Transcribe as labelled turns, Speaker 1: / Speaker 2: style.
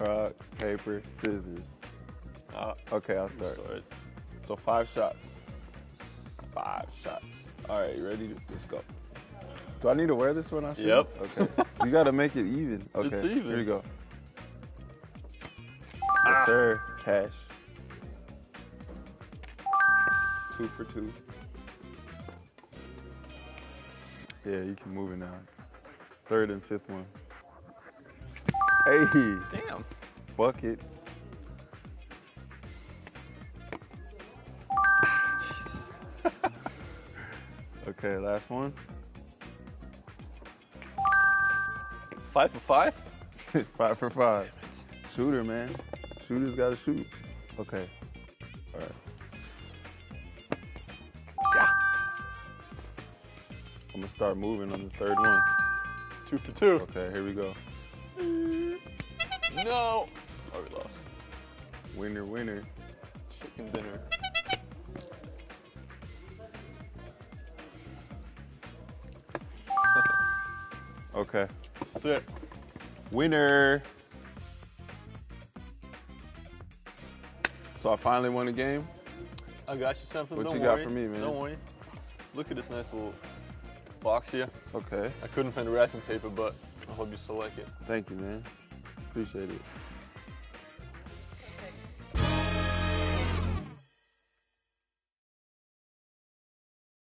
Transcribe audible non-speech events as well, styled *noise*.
Speaker 1: Rock, paper, scissors.
Speaker 2: Uh,
Speaker 1: Okay, I'll start.
Speaker 2: Start. So five shots. Five shots. All right, you ready? Let's go.
Speaker 1: Do I need to wear this when I shoot?
Speaker 2: Yep.
Speaker 1: Okay. so you gotta make it even. *laughs* Okay.
Speaker 2: It's even.
Speaker 1: Here you go.
Speaker 2: Ah.
Speaker 1: Yes, sir. Cash.
Speaker 2: Two for two.
Speaker 1: Yeah, you can move it now. Third and fifth one. Hey,
Speaker 2: Damn.
Speaker 1: buckets. Okay, last one.
Speaker 2: Five for five? *laughs*
Speaker 1: five for five. Shooter, man. Shooters gotta shoot. Okay. All right.
Speaker 2: Yeah.
Speaker 1: I'm gonna start moving on the third one.
Speaker 2: Two for two.
Speaker 1: Okay, here we go. Mm.
Speaker 2: No. Oh, we lost.
Speaker 1: Winner, winner.
Speaker 2: Chicken dinner.
Speaker 1: Okay.
Speaker 2: Sick.
Speaker 1: Winner. So I finally won the game.
Speaker 2: I got you something.
Speaker 1: What
Speaker 2: Don't
Speaker 1: you got
Speaker 2: worry.
Speaker 1: for me, man?
Speaker 2: Don't worry. Look at this nice little box here.
Speaker 1: Okay.
Speaker 2: I couldn't find the wrapping paper, but I hope you still like it.
Speaker 1: Thank you, man. bicho ali.